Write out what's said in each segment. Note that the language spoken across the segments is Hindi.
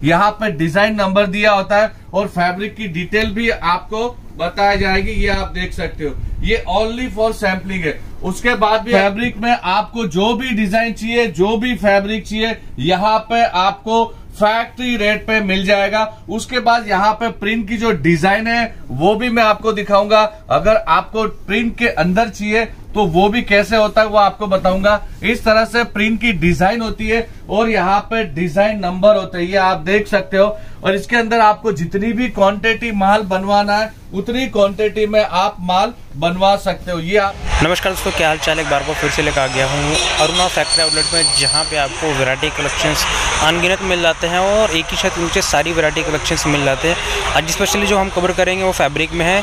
यहाँ पे डिज़ाइन नंबर दिया होता है और फैब्रिक की डिटेल भी आपको बताया जाएगी, ये आप देख सकते हो। ये ओनली फॉर सैम्पलिंग है। उसके बाद भी फैब्रिक में आपको जो भी डिज़ाइन चाहिए, जो भी फैब्रिक चाहिए, यहाँ पे आपको फैक्ट्री रेट पे मिल जाएगा। उसके बाद यहाँ पे प्रिंट की जो डिज़ाइन है, वो भी मैं आपको दिखाऊँगा। अगर आपको प्रिंट के अंदर चाहिए तो वो भी कैसे होता है वो आपको बताऊँगा। इस तरह से प्रिंट की डिज़ाइन होती है। और यहाँ पे डिज़ाइन नंबर होते हैं, ये आप देख सकते हो। और इसके अंदर आपको जितनी भी क्वांटिटी माल बनवाना है, उतनी क्वांटिटी में आप माल बनवा सकते हो। ये आप नमस्कार दोस्तों, क्या हाल चाल एक बार को फिर से लेकर आ गया हूँ अरुणा फैक्ट्री आउटलेट में, जहाँ पे आपको वैरायटी कलेक्शंस अनगिनत मिल जाते हैं और एक ही छत नीचे सारी वैरायटी कलेक्शंस मिल जाते हैं। आज स्पेशली जो हम कवर करेंगे, वो फैब्रिक में है।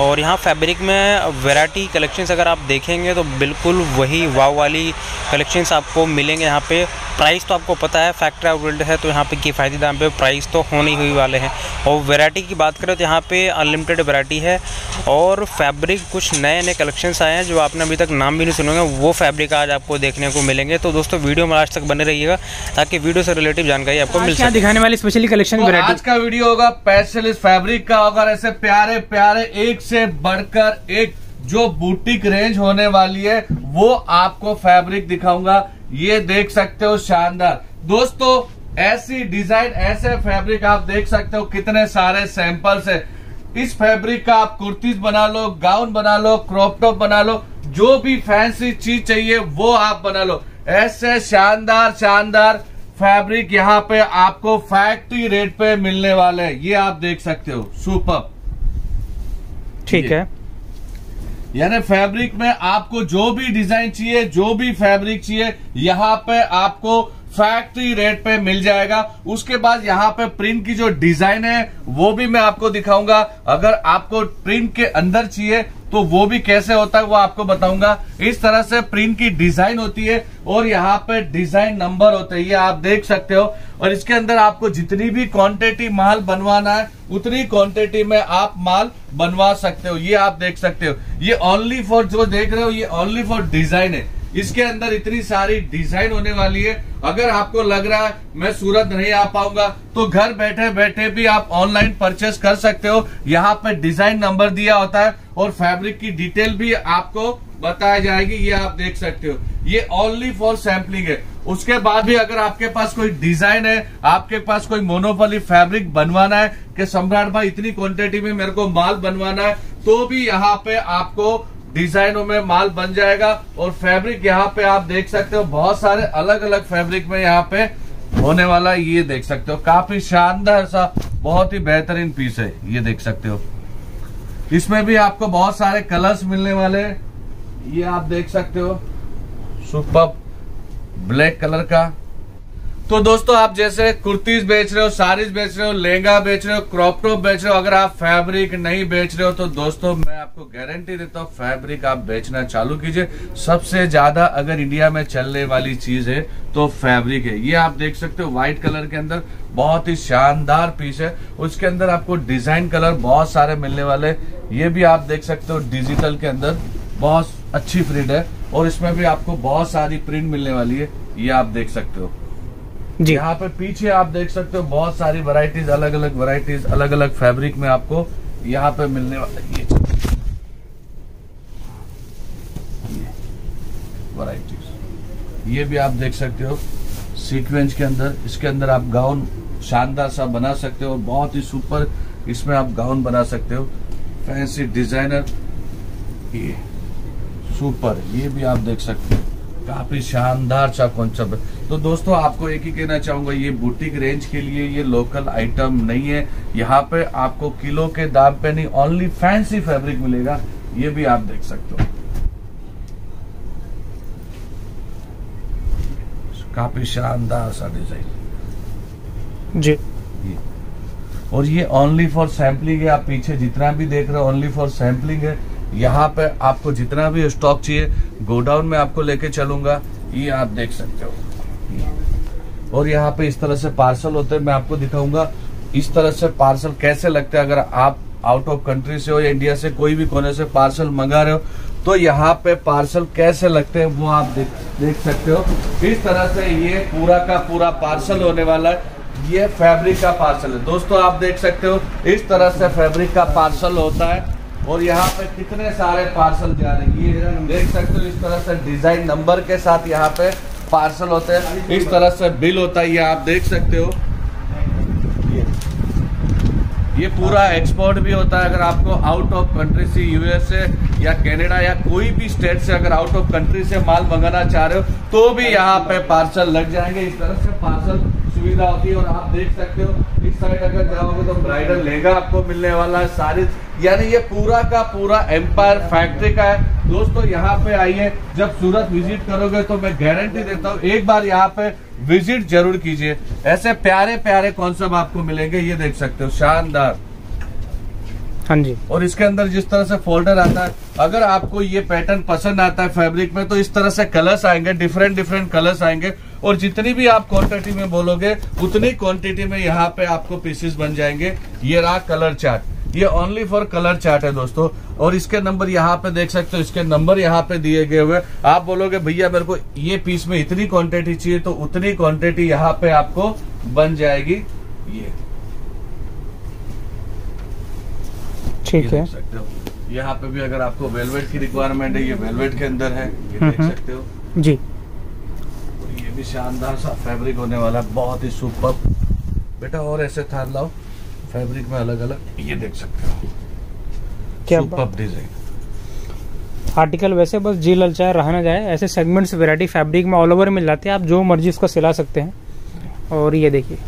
और यहाँ फैब्रिक में वैरायटी कलेक्शंस अगर आप देखेंगे तो बिल्कुल वही वाव वाली कलेक्शंस आपको मिलेंगे यहाँ पे। प्राइस तो आपको पता है फैक्ट्री आउटलेट है तो यहाँ पे किफ़ायती दाम पे प्राइस तो होने ही वाले हैं। और वैरायटी की बात करें तो यहाँ पे अनलिमिटेड वैरायटी है और फैब्रिक कुछ नए नए कलेक्शंस आए हैं जो आपने अभी तक नाम भी नहीं सुनेंगे वो फैब्रिक आज आपको देखने को मिलेंगे। तो दोस्तों वीडियो में आज तक बने रहिएगा ताकि वीडियो से रिलेटिव जानकारी आपको मिल क्या सके। दिखाने वाली स्पेशली कलेक्शन आज का वीडियो होगा स्पेशलिस्ट फैब्रिक का होगा ऐसे प्यारे प्यारे एक से बढ़कर एक जो बुटीक रेंज होने वाली है वो आपको फैब्रिक दिखाऊँगा। ये देख सकते हो शानदार। दोस्तों ऐसी डिज़ाइन ऐसे फैब्रिक आप देख सकते हो कितने सारे सैंपल्स है। इस फैब्रिक का आप कुर्तीज बना लो गाउन बना लो क्रॉप टॉप बना लो जो भी फैंसी चीज़ चाहिए वो आप बना लो। ऐसे शानदार शानदार फैब्रिक यहाँ पे आपको फैक्ट्री रेट पे मिलने वाले हैं। ये आप देख सकते हो सुपर। ठीक है। यानी फैब्रिक में आपको जो भी डिज़ाइन चाहिए, जो भी फैब्रिक चाहिए, यहाँ पे आपको फैक्ट्री रेट पे मिल जाएगा। उसके बाद यहाँ पे प्रिंट की जो डिज़ाइन है, वो भी मैं आपको दिखाऊँगा। अगर आपको प्रिंट के अंदर चाहिए तो वो भी कैसे होता है वो आपको बताऊँगा। इस तरह से प्रिंट की डिज़ाइन होती है और यहाँ पे डिज़ाइन नंबर होते हैं, ये आप देख सकते हो। और इसके अंदर आपको जितनी भी क्वांटिटी माल बनवाना है, उतनी क्वांटिटी में आप माल बनवा सकते हो। ये आप देख सकते हो। ये ओनली फॉर जो देख रहे हो, ये ओनली फॉर डिज़ाइन है। इसके अंदर इतनी सारी डिज़ाइन होने वाली है। अगर आपको लग रहा है, मैं सूरत नहीं आ पाऊँगा तो घर बैठे बैठे भी आप ऑनलाइन परचेस कर सकते हो। यहाँ पे डिज़ाइन नंबर दिया होता है और फैब्रिक की डिटेल भी आपको बताया जाएगी, ये आप देख सकते हो। ये ओनली फॉर सैम्पलिंग है। उसके बाद भी अगर आपके पास कोई डिज़ाइन है, आपके पास कोई मोनोपली फैब्रिक बनवाना है, कि सम्राट भाई, इतनी क्वांटिटी में मेरे को माल बनवाना है तो भी यहाँ पे आपको डिजाइनों में माल बन जाएगा और फैब्रिक यहाँ पे आप देख सकते हो, बहुत सारे अलग अलग फैब्रिक में यहाँ पे होने वाला ये देख सकते हो। काफ़ी शानदार सा, बहुत ही बेहतरीन पीस है, ये देख सकते हो। इसमें भी आपको बहुत सारे कलर्स मिलने वाले ये आप देख सकते हो, सुपर ब्लैक कलर का। तो दोस्तों, आप जैसे कुर्तीज बेच रहे हो, साड़ीज बेच रहे हो, लहंगा बेच रहे हो, क्रॉप टॉप बेच रहे हो, अगर आप फैब्रिक नहीं बेच रहे हो तो दोस्तों, मैं आपको गारंटी देता हूँ, फैब्रिक आप बेचना चालू कीजिए। सबसे ज़्यादा अगर इंडिया में चलने वाली चीज़ है तो फैब्रिक है। ये आप देख सकते हो, व्हाइट कलर के अंदर बहुत ही शानदार पीस है। उसके अंदर आपको डिज़ाइन कलर बहुत सारे मिलने वाले ये भी आप देख सकते हो, डिजिटल के अंदर बहुत अच्छी प्रिंट है। और इसमें भी आपको बहुत सारी प्रिंट मिलने वाली है। ये आप देख सकते हो। जी। यहाँ पे पीछे आप देख सकते हो बहुत सारी वराइटीज अलग अलग वराइटीज अलग अलग फैब्रिक में आपको यहाँ पे मिलने वाला ये वैरायटीज ये भी आप देख सकते हो सीक्वेंस के अंदर। इसके अंदर आप गाउन शानदार सा बना सकते हो, बहुत ही सुपर इसमें आप गाउन बना सकते हो। फैंसी डिज़ाइनर ये सुपर ये भी आप देख सकते हो। काफ़ी शानदार सा कॉन्सेप्ट तो दोस्तों आपको एक ही कहना चाहूँगा ये बुटीक रेंज के लिए ये लोकल आइटम नहीं है। यहाँ पे आपको किलो के दाम पे नहीं ओनली फैंसी फैब्रिक मिलेगा ये भी आप देख सकते हो। काफ़ी शानदार सा डिज़ाइन जी। और ये ओनली फॉर सैम्पलिंग है आप पीछे जितना भी देख रहे हो ओनली फॉर सैम्पलिंग है। यहाँ पे आपको जितना भी स्टॉक चाहिए गोडाउन में आपको लेके चलूँगा ये आप देख सकते हो। और यहाँ पे इस तरह से पार्सल होते हैं, मैं आपको दिखाऊँगा इस तरह से पार्सल कैसे लगते हैं। अगर आप आउट ऑफ़ कंट्री से हो या इंडिया से कोई भी कोने से पार्सल मंगा रहे हो तो यहाँ पे पार्सल कैसे लगते हैं वो आप देख देख सकते हो। इस तरह से ये पूरा का पूरा पार्सल होने वाला है। ये फैब्रिक का पार्सल है। दोस्तों, आप देख सकते हो, इस तरह से फैब्रिक का पार्सल होता है। और यहाँ पे कितने सारे पार्सल जा रहे हैं। ये देख सकते हो, इस तरह से डिज़ाइन नंबर के साथ यहाँ पे पार्सल होते हैं। इस तरह से बिल होता है, ये आप देख सकते हो। ये पूरा एक्सपोर्ट भी होता है, अगर आपको आउट ऑफ़ कंट्री से यूएसए या कनाडा या कोई भी स्टेट से अगर आउट ऑफ़ कंट्री से माल मंगाना चाह रहे हो तो भी यहाँ पे पार्सल लग जाएँगे। इस तरह से पार्सल सुविधा होती है और आप देख सकते हो। इस साइड अगर जाओगे तो ब्राइडल लहंगा आपको मिलने वाला है सारी। यानी ये पूरा का पूरा एम्पायर फैक्ट्री का है। दोस्तों यहाँ पे आइए। जब सूरत विज़िट करोगे तो मैं गारंटी देता हूँ एक बार यहाँ पे विज़िट ज़रूर कीजिए। ऐसे प्यारे प्यारे कॉन्सेप्ट आपको मिलेंगे ये देख सकते हो शानदार। हाँ जी। और इसके अंदर जिस तरह से फोल्डर आता है अगर आपको ये पैटर्न पसंद आता है फैब्रिक में तो इस तरह से कलर्स आएँगे डिफरेंट डिफरेंट कलर्स आएँगे। और जितनी भी आप क्वांटिटी में बोलोगे उतनी क्वांटिटी में यहाँ पे आपको पीसेस बन जाएँगे। ये रहा कलर चार्ट ये ओनली फॉर कलर चार्ट है दोस्तों। और इसके नंबर यहाँ पे देख सकते हो इसके नंबर यहाँ पे दिए गए हुए। आप बोलोगे भैया मेरे को ये पीस में इतनी क्वांटिटी चाहिए तो उतनी क्वांटिटी यहाँ पे आपको बन जाएगी। ये। ठीक है। सकते हो। यहाँ पे भी अगर आपको वेलवेट की रिक्वायरमेंट है ये वेलवेट के अंदर है। ये देख। सकते हो। जी। ये भी शानदार सा फैब्रिक होने वाला है बहुत ही सुपर बेटा और ऐसे थार लाओ। फैब्रिक में अलग अलग ये देख सकते हो। क्या डिज़ाइन आर्टिकल वैसे बस जी ललचाए रहा ना जाए। ऐसे सेगमेंट्स वैरायटी फैब्रिक में ऑल ओवर मिल जाती है। आप जो मर्ज़ी उसको सिला सकते हैं। और ये देखिए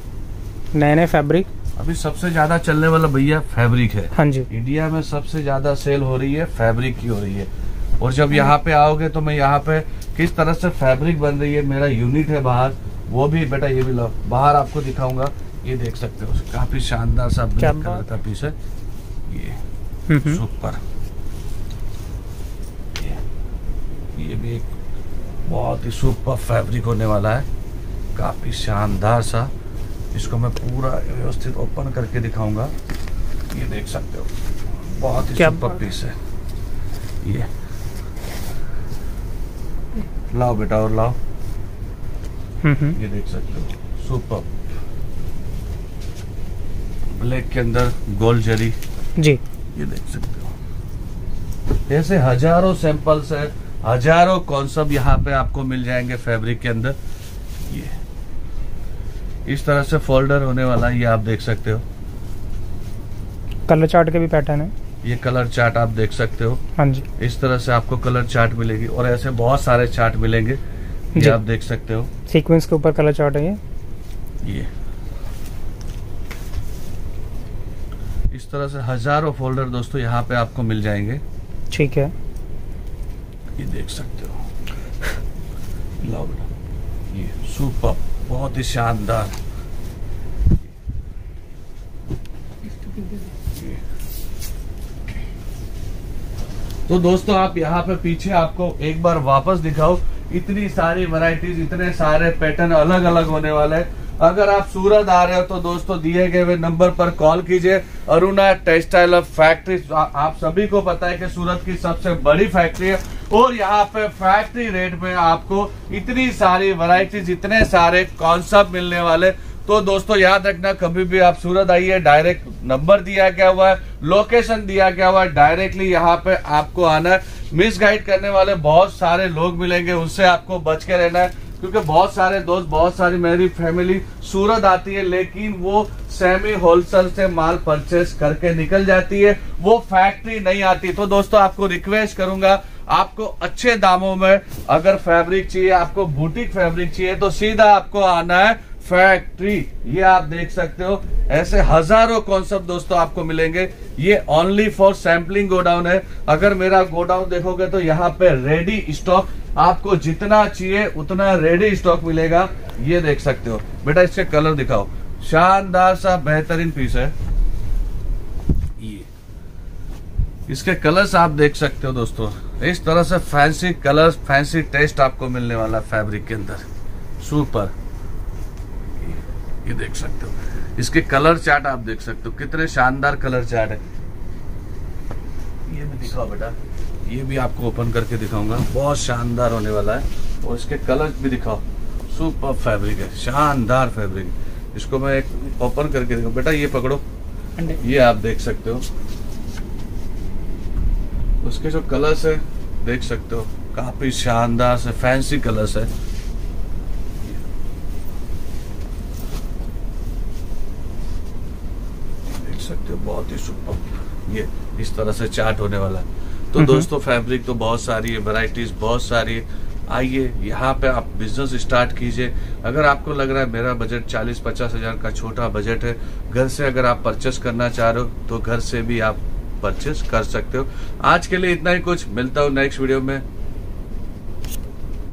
नए नए फैब्रिक अभी सबसे ज़्यादा चलने वाला भैया फैब्रिक है। हाँ जी। इंडिया में सबसे ज़्यादा सेल हो रही है फैब्रिक की हो रही है। और जब यहाँ पे आओगे तो मैं यहाँ पे किस तरह से फैब्रिक बन रही है मेरा यूनिट है बाहर वो भी बेटा ये भी लो बाहर आपको दिखाऊँगा। ये देख सकते हो काफ़ी शानदार सा ब्लैक कलर का पीस है ये हम्म, हम्म। सुपर ये ये भी एक बहुत ही सुपर फैब्रिक होने वाला है। काफ़ी शानदार सा। इसको मैं पूरा व्यवस्थित ओपन करके दिखाऊँगा। ये देख सकते हो बहुत ही सुपर पीस है। ये। लाओ बेटा और लाओ। हम्म, हम्म। ये देख सकते हो सुपर ब्लैक के अंदर गोल्ड जरी। जी। ये देख सकते हो। ऐसे हज़ारों सैंपल्स है हज़ारों कॉन्सेप्ट यहाँ पे आपको मिल जाएँगे फैब्रिक के अंदर। ये। इस तरह से फोल्डर होने वाला है ये आप देख सकते हो। कलर चार्ट के भी पैटर्न है। ये कलर चार्ट आप देख सकते हो। हाँ जी। इस तरह से आपको कलर चार्ट मिलेगी और ऐसे बहुत सारे चार्ट मिलेंगे ये आप देख सकते हो। सीक्वेंस के ऊपर कलर चार्ट है ये। ये। इस तरह से हज़ारों फोल्डर दोस्तों यहाँ पे आपको मिल जाएँगे। ठीक है। ये देख सकते हो। ये सुपर बहुत ही शानदार। तो दोस्तों आप यहाँ पे पीछे आपको एक बार वापस दिखाओ इतनी सारी वैरायटीज इतने सारे पैटर्न अलग अलग होने वाले हैं। अगर आप सूरत आ रहे हो तो दोस्तों दिए गए हुए नंबर पर कॉल कीजिए। अरुणा टेक्सटाइल ऑफ़ फैक्ट्री आप सभी को पता है कि सूरत की सबसे बड़ी फैक्ट्री है और यहाँ पे फैक्ट्री रेट में आपको इतनी सारी वैरायटीज इतने सारे कॉन्सेप्ट मिलने वाले। तो दोस्तों याद रखना, कभी भी आप सूरत आइए डायरेक्ट नंबर दिया गया हुआ है लोकेशन दिया गया हुआ है डायरेक्टली यहाँ पे आपको आना है। मिस गाइड करने वाले बहुत सारे लोग मिलेंगे, उनसे आपको बच के रहना है। क्योंकि बहुत सारे दोस्त, बहुत सारी मेरी फैमिली सूरत आती है, लेकिन वो सेमी होलसेल से माल परचेस करके निकल जाती है। वो फैक्ट्री नहीं आती। तो दोस्तों, आपको रिक्वेस्ट करूँगा, आपको अच्छे दामों में अगर फैब्रिक चाहिए, आपको बुटीक फैब्रिक चाहिए तो सीधा आपको आना है। फैक्ट्री, ये आप देख सकते हो। ऐसे हज़ारों कॉन्सेप्ट दोस्तों आपको मिलेंगे। ये ओनली फॉर सैम्पलिंग गोडाउन है। अगर मेरा गोडाउन देखोगे तो यहाँ पे रेडी स्टॉक आपको जितना चाहिए उतना रेडी स्टॉक मिलेगा। ये देख सकते हो। बेटा, इसके कलर दिखाओ। शानदार सा बेहतरीन पीस है। ये। इसके कलर्स आप देख सकते हो दोस्तों। इस तरह से फैंसी कलर्स फैंसी टेस्ट आपको मिलने वाला फैब्रिक के अंदर। सुपर ये देख सकते हो। इसके कलर चार्ट आप देख सकते हो। कितने शानदार कलर चार्ट है। ये भी दिखाओ बेटा। ये भी आपको ओपन करके दिखाऊँगा। बहुत शानदार होने वाला है। और इसके कलर भी दिखाओ। सुपर फैब्रिक है। शानदार फैब्रिक इसको मैं एक ओपन करके देखो बेटा ये पकड़ो। ये आप देख सकते हो। उसके जो कलर्स है देख सकते हो। काफ़ी शानदार से फैंसी कलर्स है। देख बहुत ही सुपर ये इस तरह से चार्ट होने वाला है। तो। दोस्तों फैब्रिक तो बहुत सारी है वैरायटीज बहुत सारी है। आइए यहाँ पे आप बिज़नेस स्टार्ट कीजिए। अगर आपको लग रहा है मेरा बजट चालीस पचास हज़ार का छोटा बजट है घर से अगर आप परचेस करना चाह रहे हो तो घर से भी आप परचेस कर सकते हो। आज के लिए इतना ही कुछ मिलता हूँ नेक्स्ट वीडियो में।